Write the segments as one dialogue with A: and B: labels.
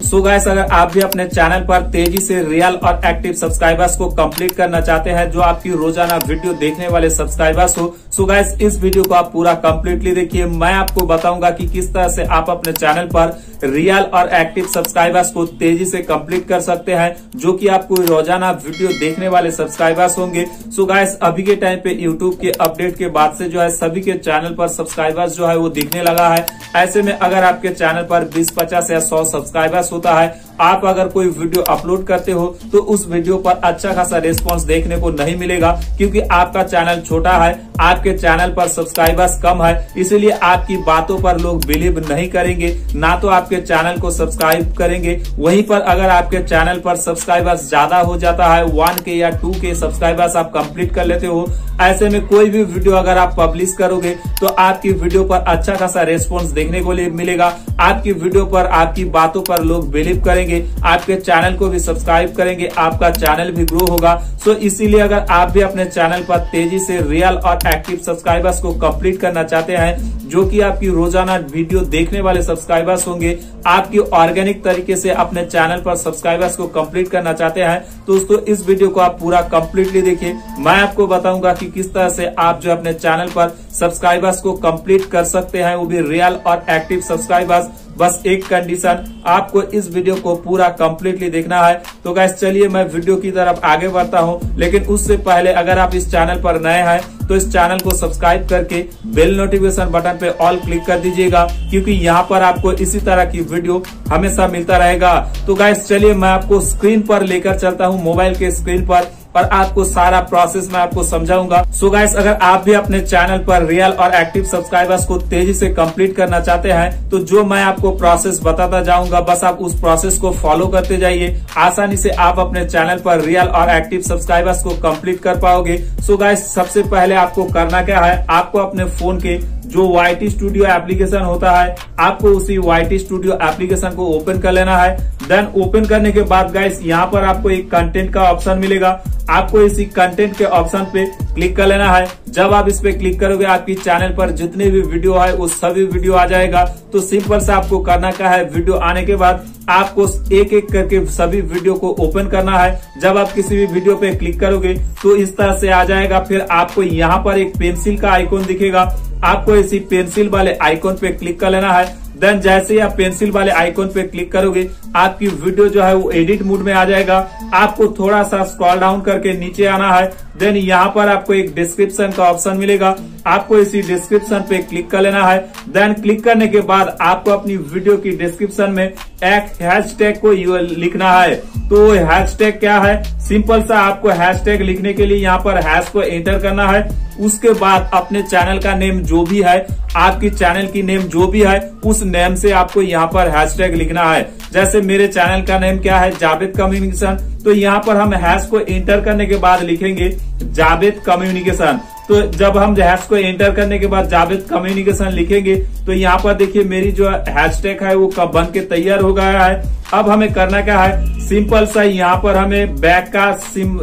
A: So guys अगर आप भी अपने चैनल पर तेज़ी से रियल और एक्टिव सब्सक्राइबर्स को कंप्लीट करना चाहते हैं, जो आपकी रोज़ाना वीडियो देखने वाले सब्सक्राइबर्स हो सो गाइस इस वीडियो को आप पूरा कंप्लीटली देखिए। मैं आपको बताऊँगा कि किस तरह से आप अपने चैनल पर रियल और एक्टिव सब्सक्राइबर्स को तेज़ी से कंप्लीट कर सकते हैं, जो कि आपको रोज़ाना वीडियो देखने वाले सब्सक्राइबर्स होंगे। सो गाइस अभी के टाइम पे यूट्यूब के अपडेट के बाद से जो है, सभी के चैनल पर सब्सक्राइबर्स जो है, वो दिखने लगा है। ऐसे में अगर आपके चैनल पर बीस, पचास या सौ सब्सक्राइबर्स होता है, आप अगर कोई वीडियो अपलोड करते हो तो उस वीडियो पर अच्छा खासा रिस्पॉन्स देखने को नहीं मिलेगा, क्योंकि आपका चैनल छोटा है आपके चैनल पर सब्सक्राइबर्स कम है, इसलिए आपकी बातों पर लोग बिलीव नहीं करेंगे। ना तो आपके चैनल को सब्सक्राइब करेंगे। वहीं पर अगर आपके चैनल पर सब्सक्राइबर्स ज़्यादा हो जाता है, वन के या टू के सब्सक्राइबर्स आप कंप्लीट कर लेते हो। ऐसे में कोई भी वीडियो अगर आप पब्लिश करोगे तो आपकी वीडियो पर अच्छा खासा रेस्पॉन्स देखने को मिलेगा। आपकी वीडियो पर आपकी बातों पर लोग बिलीव करेंगे। आपके चैनल को भी सब्सक्राइब करेंगे। आपका चैनल भी ग्रो होगा। सो इसीलिए अगर आप भी अपने चैनल पर तेज़ी से रियल और एक्टिव सब्सक्राइबर्स को कंप्लीट करना चाहते हैं, जो कि आपकी रोज़ाना वीडियो देखने वाले सब्सक्राइबर्स होंगे, आपकी ऑर्गेनिक तरीके से अपने चैनल पर सब्सक्राइबर्स को कंप्लीट करना चाहते हैं तो दोस्तों, इस वीडियो को आप पूरा कंप्लीटली देखिए। मैं आपको बताऊँगा कि किस तरह से आप जो अपने चैनल पर सब्सक्राइबर्स को कंप्लीट कर सकते हैं, वो भी रियल और एक्टिव सब्सक्राइबर्स बस एक कंडीशन आपको इस वीडियो को पूरा कंप्लीटली देखना है। तो गैस चलिए मैं वीडियो की तरफ़ आगे बढ़ता हूँ, लेकिन उससे पहले अगर आप इस चैनल पर नए हैं तो इस चैनल को सब्सक्राइब करके बेल नोटिफिकेशन बटन पे ऑल क्लिक कर दीजिएगा, क्योंकि यहाँ पर आपको इसी तरह की वीडियो हमेशा मिलता रहेगा। तो गैस चलिए मैं आपको स्क्रीन पर लेकर चलता हूँ मोबाइल के स्क्रीन पर। और आपको सारा प्रोसेस मैं आपको समझाऊँगा। सो गाइस अगर आप भी अपने चैनल पर रियल और एक्टिव सब्सक्राइबर्स को तेज़ी से कंप्लीट करना चाहते हैं तो जो मैं आपको प्रोसेस बताता जाऊँगा, बस आप उस प्रोसेस को फॉलो करते जाइए। आसानी से आप अपने चैनल पर रियल और एक्टिव सब्सक्राइबर्स को कंप्लीट कर पाओगे। सो so गाइस सबसे पहले आपको करना क्या है, आपको अपने फ़ोन के जो वाई स्टूडियो एप्लीकेशन होता है, आपको उसी वाई स्टूडियो एप्लीकेशन को ओपन कर लेना है। देन ओपन करने के बाद गाइस यहाँ पर आपको एक कंटेंट का ऑप्शन मिलेगा। आपको इसी कंटेंट के ऑप्शन पे क्लिक कर लेना है। जब आप इस पे क्लिक करोगे, आपकी चैनल पर जितने भी वीडियो है, वो सभी वीडियो आ जाएगा। तो सिंपल से आपको करना क्या है? वीडियो आने के बाद आपको एक एक करके सभी वीडियो को ओपन करना है। जब आप किसी भी वीडियो पे क्लिक करोगे तो इस तरह से आ जाएगा। फिर आपको यहाँ पर एक पेंसिल का आइकॉन दिखेगा। आपको इसी पेंसिल वाले आइकॉन पे क्लिक कर लेना है। देन जैसे ही आप पेंसिल वाले आइकॉन पे क्लिक करोगे, आपकी वीडियो जो है वो एडिट मोड में आ जाएगा। आपको थोड़ा सा स्क्रॉल डाउन करके नीचे आना है। देन यहाँ पर आपको एक डिस्क्रिप्शन का ऑप्शन मिलेगा। आपको इसी डिस्क्रिप्शन पे क्लिक कर लेना है। देन क्लिक करने के बाद आपको अपनी वीडियो की डिस्क्रिप्शन में एक हैशटैग को लिखना है। तो हैशटैग क्या है? सिंपल सा आपको हैशटैग लिखने के लिए यहाँ पर हैश को एंटर करना है। उसके बाद अपने चैनल का नेम जो भी है, आपकी चैनल की नेम जो भी है, उस नेम से आपको यहाँ पर हैशटैग लिखना है। जैसे मेरे चैनल का नेम क्या है? जावेद कम्युनिकेशन। तो यहाँ पर हम हैश को एंटर करने के बाद लिखेंगे जावेद कम्युनिकेशन। तो जब हम हैश को एंटर करने के बाद जावेद कम्युनिकेशन लिखेंगे तो यहाँ पर देखिए मेरी जो हैशटैग है वो कब बन के तैयार हो गया है। अब हमें करना क्या है? सिंपल सा यहाँ पर हमें बैक का सिम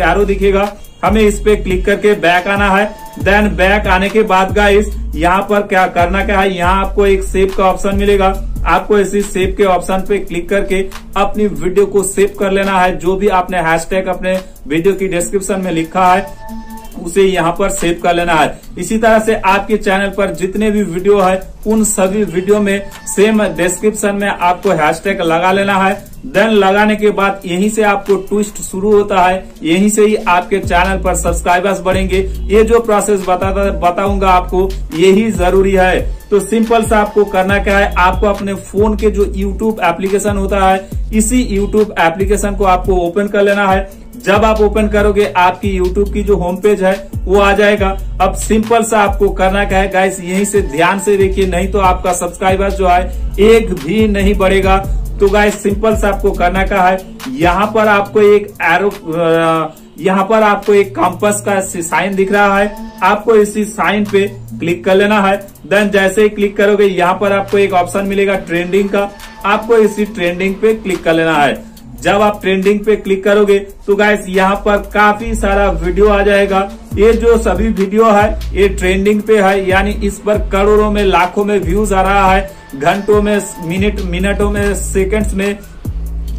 A: एरो दिखेगा। हमें इस पे क्लिक करके बैक आना है। देन बैक आने के बाद गाइस यहाँ पर क्या करना, क्या है? यहाँ आपको एक सेव का ऑप्शन मिलेगा। आपको इसी सेव के ऑप्शन पे क्लिक करके अपनी वीडियो को सेव कर लेना है। जो भी आपने हैशटैग अपने वीडियो की डिस्क्रिप्शन में लिखा है, उसे यहाँ पर सेव कर लेना है। इसी तरह से आपके चैनल पर जितने भी वीडियो है, उन सभी वीडियो में सेम डिस्क्रिप्शन में आपको हैशटैग लगा लेना है। देन लगाने के बाद यहीं से आपको ट्विस्ट शुरू होता है। यहीं से ही आपके चैनल पर सब्सक्राइबर्स बढ़ेंगे। ये जो प्रोसेस बताता, बताऊँगा आपको, यही ज़रूरी है। तो सिंपल सा आपको करना क्या है? आपको अपने फ़ोन के जो यूट्यूब एप्लीकेशन होता है, इसी यूट्यूब एप्लीकेशन को आपको ओपन कर लेना है। जब आप ओपन करोगे, आपकी यूट्यूब की जो होम पेज है, वो आ जाएगा। अब सिंपल सा आपको करना क्या है? गाइस यहीं से ध्यान से देखिए, नहीं तो आपका सब्सक्राइबर जो है एक भी नहीं बढ़ेगा। तो गाइस सिंपल सा आपको करना का है, यहाँ पर आपको एक एरो यहाँ पर आपको एक कंपस का साइन दिख रहा है। आपको इसी साइन पे क्लिक कर लेना है। देन जैसे ही क्लिक करोगे, यहाँ पर आपको एक ऑप्शन मिलेगा ट्रेंडिंग का। आपको इसी ट्रेंडिंग पे क्लिक कर लेना है। जब आप ट्रेंडिंग पे क्लिक करोगे तो गाइस यहाँ पर काफ़ी सारा वीडियो आ जाएगा। ये जो सभी वीडियो है, ये ट्रेंडिंग पे है, यानी इस पर करोड़ों में, लाखों में व्यूज़ आ रहा है। घंटों में, मिनट, मिनटों में सेकंड्स में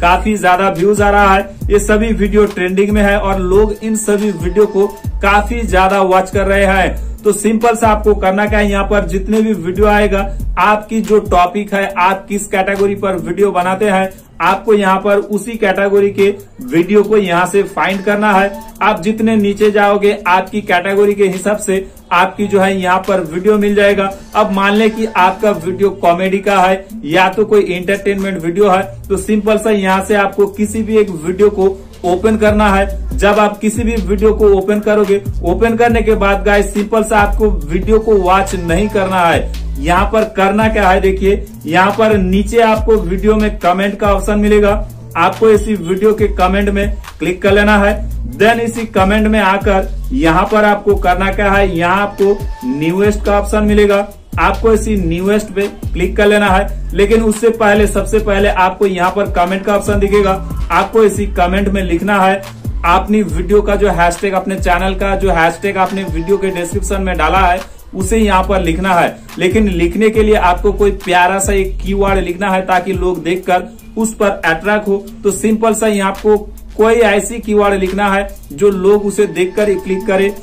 A: काफ़ी ज़्यादा व्यूज़ आ रहा है। ये सभी वीडियो ट्रेंडिंग में है और लोग इन सभी वीडियो को काफ़ी ज़्यादा वॉच कर रहे हैं। तो सिंपल सा आपको करना क्या है, यहाँ पर जितने भी वीडियो आएगा, आपकी जो टॉपिक है, आप किस कैटेगरी पर वीडियो बनाते हैं, आपको यहाँ पर उसी कैटेगरी के वीडियो को यहाँ से फाइंड करना है। आप जितने नीचे जाओगे, आपकी कैटेगरी के हिसाब से आपकी जो है यहाँ पर वीडियो मिल जाएगा। अब मान लें कि आपका वीडियो कॉमेडी का है, या तो कोई एंटरटेनमेंट वीडियो है तो सिंपल सा यहाँ से आपको किसी भी एक वीडियो को ओपन करना है। जब आप किसी भी वीडियो को ओपन करोगे, ओपन करने के बाद गाइस सिंपल सा आपको वीडियो को वॉच नहीं करना है। यहाँ पर करना क्या है देखिए, यहाँ पर नीचे आपको वीडियो में कमेंट का ऑप्शन मिलेगा। आपको इसी वीडियो के कमेंट में क्लिक कर लेना है। देन इसी कमेंट में आकर यहाँ पर आपको करना क्या है, यहाँ आपको न्यूएस्ट का ऑप्शन मिलेगा। आपको इसी न्यूएस्ट पे क्लिक कर लेना है। लेकिन उससे पहले, सबसे पहले आपको यहाँ पर कमेंट का ऑप्शन दिखेगा। आपको इसी कमेंट में लिखना है। अपनी वीडियो का जो हैशटैग अपने चैनल का जो हैशटैग आपने वीडियो के डिस्क्रिप्शन में डाला है, उसे यहाँ पर लिखना है। लेकिन लिखने के लिए आपको कोई प्यारा सा एक कीवर्ड लिखना है ताकि लोग देखकर उस पर अट्रैक्ट हो। तो सिंपल सा यहाँ आपको कोई ऐसी कीवर्ड लिखना है जो लोग उसे देखकर क्लिक करे।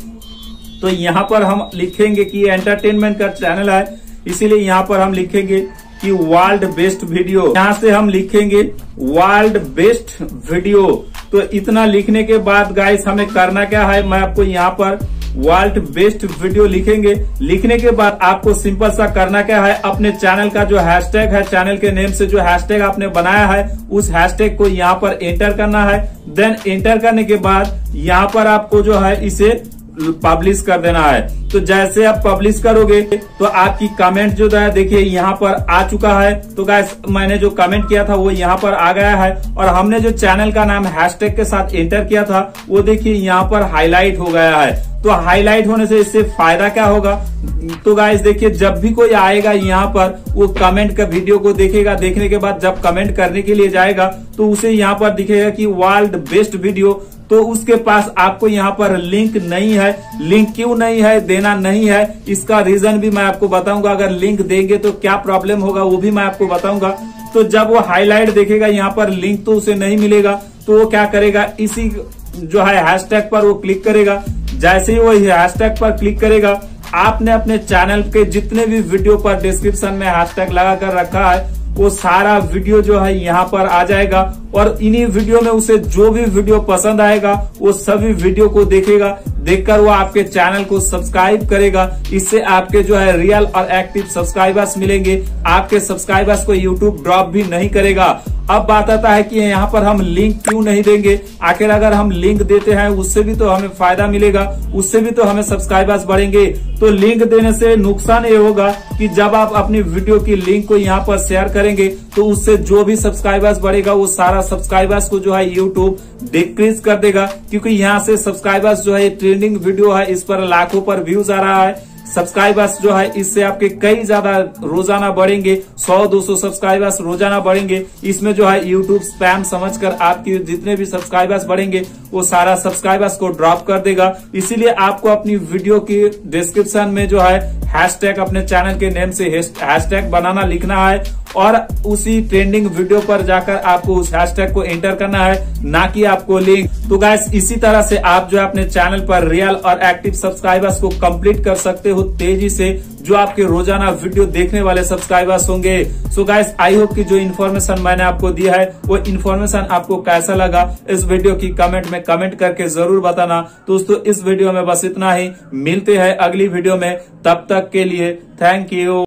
A: तो यहाँ पर हम लिखेंगे कि एंटरटेनमेंट का चैनल है। इसीलिए यहाँ पर हम लिखेंगे कि वर्ल्ड बेस्ट वीडियो यहाँ से हम लिखेंगे वर्ल्ड बेस्ट वीडियो तो इतना लिखने के बाद गाइस हमें करना क्या है? मैं आपको यहाँ पर वर्ल्ड बेस्ट वीडियो लिखेंगे। लिखने के बाद आपको सिंपल सा करना क्या है? अपने चैनल का जो हैशटैग है चैनल के नेम से जो हैशटैग आपने बनाया है, उस हैशटैग को यहाँ पर एंटर करना है। देन एंटर करने के बाद यहाँ पर आपको जो है इसे पब्लिश कर देना है। तो जैसे आप पब्लिश करोगे तो आपकी कमेंट जो है, देखिए, यहाँ पर आ चुका है। तो गैस मैंने जो कमेंट किया था, वो यहाँ पर आ गया है। और हमने जो चैनल का नाम हैशटैग के साथ एंटर किया था, वो देखिए, यहाँ पर हाईलाइट हो गया है। तो हाईलाइट होने से इससे फ़ायदा क्या होगा? तो गाइस देखिए, जब भी कोई आएगा यहाँ पर, वो कमेंट का वीडियो को देखेगा। देखने के बाद जब कमेंट करने के लिए जाएगा तो उसे यहाँ पर दिखेगा कि वर्ल्ड बेस्ट वीडियो तो उसके पास आपको यहाँ पर लिंक नहीं है। लिंक क्यों नहीं है? देना नहीं है। इसका रीजन भी मैं आपको बताऊँगा। अगर लिंक देंगे तो क्या प्रॉब्लम होगा? वो भी मैं आपको बताऊँगा। तो जब वो हाईलाइट देखेगा, यहाँ पर लिंक तो उसे नहीं मिलेगा। तो वो क्या करेगा? इसी जो है हैशटैग पर वो क्लिक करेगा। जैसे ही वो हैशटैग पर क्लिक करेगा, आपने अपने चैनल के जितने भी वीडियो पर डिस्क्रिप्शन में हैशटैग लगा कर रखा है वो सारा वीडियो जो है यहाँ पर आ जाएगा और इन्हीं वीडियो में उसे जो भी वीडियो पसंद आएगा, वो सभी वीडियो को देखेगा। देखकर वो आपके चैनल को सब्सक्राइब करेगा। इससे आपके जो है रियल और एक्टिव सब्सक्राइबर्स मिलेंगे। आपके सब्सक्राइबर्स को यूट्यूब ड्रॉप भी नहीं करेगा। अब बात आता है कि यहाँ पर हम लिंक क्यों नहीं देंगे? आखिर अगर हम लिंक देते हैं, उससे भी तो हमें फ़ायदा मिलेगा। उससे भी तो हमें सब्सक्राइबर्स बढ़ेंगे। तो लिंक देने से नुकसान ये होगा कि जब आप अपनी वीडियो की लिंक को यहाँ पर शेयर करेंगे तो उससे जो भी सब्सक्राइबर्स बढ़ेगा, वो सारा सब्सक्राइबर्स को जो है यूट्यूब डिक्रीज कर देगा, क्योंकि यहाँ से सब्सक्राइबर्स जो है ट्रेंडिंग वीडियो है, इस पर लाखों पर व्यूज़ आ रहा है। सब्सक्राइबर्स जो है, इससे आपके कई ज़्यादा रोज़ाना बढ़ेंगे 100-200 सब्सक्राइबर्स रोज़ाना बढ़ेंगे। इसमें जो है यूट्यूब स्पैम समझकर आपके जितने भी सब्सक्राइबर्स बढ़ेंगे, वो सारा सब्सक्राइबर्स को ड्रॉप कर देगा। इसीलिए आपको अपनी वीडियो की डिस्क्रिप्शन में जो है हैशटैग अपने चैनल के नेम से हैशटैग बनाना लिखना है और उसी ट्रेंडिंग वीडियो पर जाकर आपको उस हैशटैग को एंटर करना है, ना कि आपको लिंक तो गैस इसी तरह से आप जो है अपने चैनल पर रियल और एक्टिव सब्सक्राइबर्स को कंप्लीट कर सकते हो तेज़ी से। जो आपके रोज़ाना वीडियो देखने वाले सब्सक्राइबर्स होंगे। सो गाइस आई होप कि जो इन्फॉर्मेशन मैंने आपको दिया है, वो इन्फॉर्मेशन आपको कैसा लगा, इस वीडियो की कमेंट में कमेंट करके ज़रूर बताना। दोस्तों, इस वीडियो में बस इतना ही। मिलते हैं अगली वीडियो में। तब तक के लिए थैंक यू